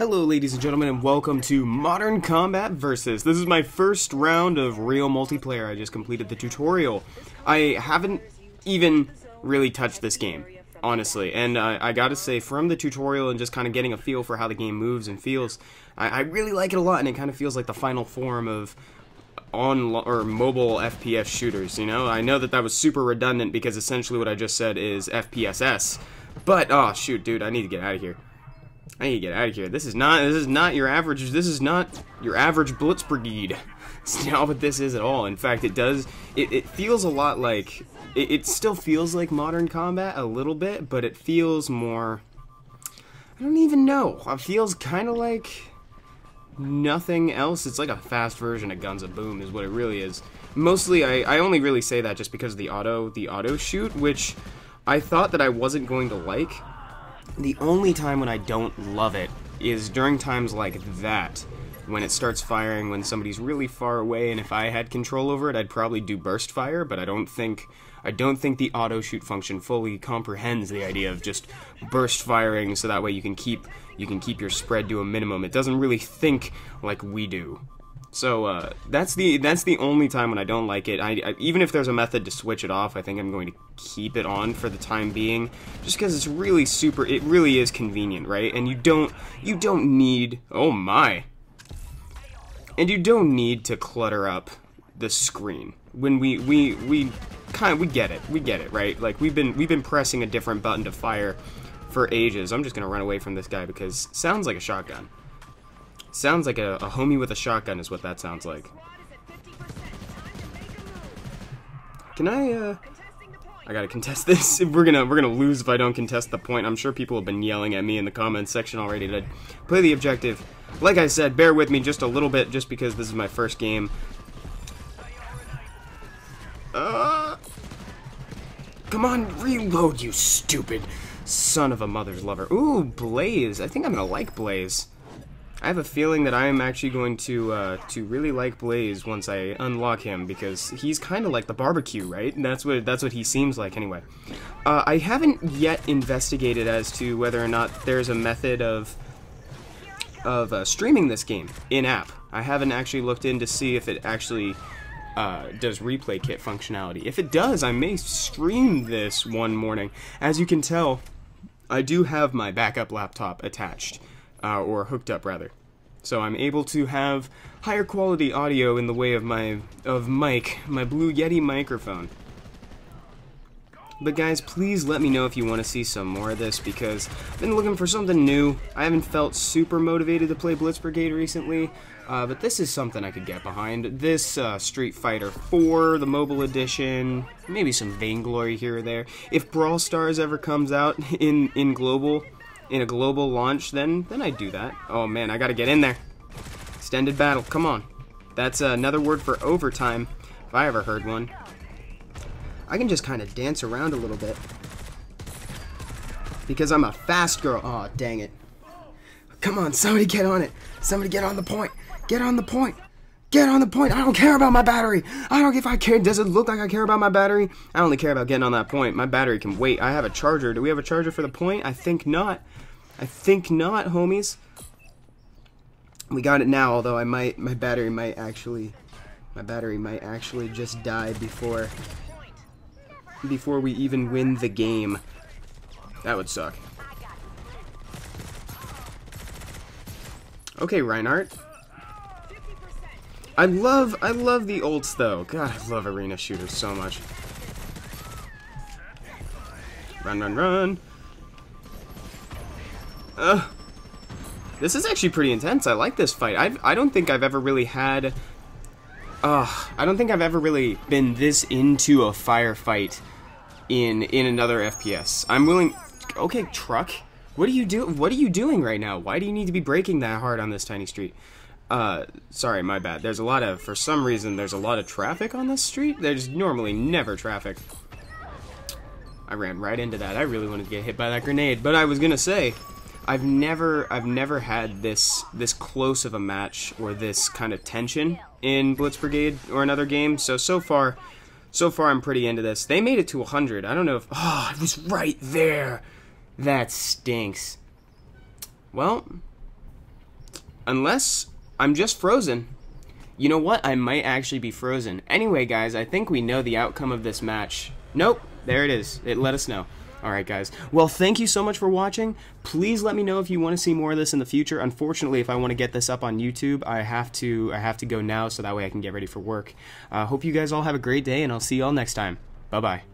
Hello ladies and gentlemen and welcome to Modern Combat Versus. This is my first round of real multiplayer. I just completed the tutorial. I haven't even really touched this game, honestly. And uh, I gotta say, from the tutorial and just kind of getting a feel for how the game moves and feels, I, I really like it a lot and it kind of feels like the final form of on or mobile FPS shooters, you know? I know that that was super redundant because essentially what I just said is FPSS. But, oh shoot, dude, I need to get out of here. I need to get out of here. This is not this is not your average this is not your average Blitz Brigade. It's not what this is at all. In fact, it does it, it feels a lot like it, it still feels like modern combat a little bit, but it feels more I don't even know. It feels kind of like nothing else. It's like a fast version of Guns of Boom is what it really is. Mostly I, I only really say that just because of the auto the auto shoot, which I thought that I wasn't going to like the only time when I don't love it is during times like that, when it starts firing when somebody's really far away, and if I had control over it, I'd probably do burst fire, but I don't think I don't think the auto shoot function fully comprehends the idea of just burst firing so that way you can keep you can keep your spread to a minimum. It doesn't really think like we do. So uh, that's the that's the only time when I don't like it. I, I, even if there's a method to switch it off, I think I'm going to keep it on for the time being, just because it's really super. It really is convenient, right? And you don't you don't need. Oh my. And you don't need to clutter up the screen when we we we kind of, we get it we get it right like we've been we've been pressing a different button to fire for ages. I'm just gonna run away from this guy because sounds like a shotgun. Sounds like a, a homie with a shotgun is what that sounds like. Can I, uh... I gotta contest this. we're gonna we're gonna lose if I don't contest the point. I'm sure people have been yelling at me in the comments section already to play the objective. Like I said, bear with me just a little bit, just because this is my first game. Uh, come on, reload, you stupid son of a mother's lover. Ooh, Blaze. I think I'm gonna like Blaze. I have a feeling that I am actually going to uh, to really like Blaze once I unlock him because he's kind of like the barbecue, right? And that's what that's what he seems like anyway. Uh, I haven't yet investigated as to whether or not there's a method of of uh, streaming this game in app. I haven't actually looked in to see if it actually uh, does replay kit functionality. If it does, I may stream this one morning. As you can tell, I do have my backup laptop attached uh, or hooked up rather. So I'm able to have higher quality audio in the way of my of mic, my Blue Yeti microphone. But guys, please let me know if you want to see some more of this because I've been looking for something new. I haven't felt super motivated to play Blitz Brigade recently, uh, but this is something I could get behind. This uh, Street Fighter 4, the mobile edition, maybe some Vainglory here or there. If Brawl Stars ever comes out in, in global, in a global launch, then then I'd do that. Oh man, I gotta get in there. Extended battle, come on. That's another word for overtime, if I ever heard one. I can just kind of dance around a little bit. Because I'm a fast girl. Oh, dang it. Come on, somebody get on it. Somebody get on the point. Get on the point. Get on the point. I don't care about my battery. I don't if I care. Does it look like I care about my battery? I only care about getting on that point. My battery can wait. I have a charger. Do we have a charger for the point? I think not. I think not, homies. We got it now, although I might, my battery might actually, my battery might actually just die before, before we even win the game. That would suck. Okay, Reinhardt. I love, I love the ults though. God, I love arena shooters so much. Run, run, run. Uh, this is actually pretty intense. I like this fight. I've, I don't think I've ever really had... Uh, I don't think I've ever really been this into a firefight in in another FPS. I'm willing... Okay, truck. What are you do? What are you doing right now? Why do you need to be breaking that hard on this tiny street? Uh, sorry, my bad. There's a lot of, for some reason, there's a lot of traffic on this street. There's normally never traffic. I ran right into that. I really wanted to get hit by that grenade, but I was gonna say, I've never I've never had this this close of a match or this kind of tension in Blitz Brigade or another game. So so far so far I'm pretty into this. They made it to 100. I don't know if oh, it was right there. That stinks. Well, unless I'm just frozen. You know what? I might actually be frozen. Anyway, guys, I think we know the outcome of this match. Nope, there it is. It let us know. Alright, guys. Well, thank you so much for watching. Please let me know if you want to see more of this in the future. Unfortunately, if I want to get this up on YouTube, I have to I have to go now so that way I can get ready for work. Uh, hope you guys all have a great day, and I'll see you all next time. Bye-bye.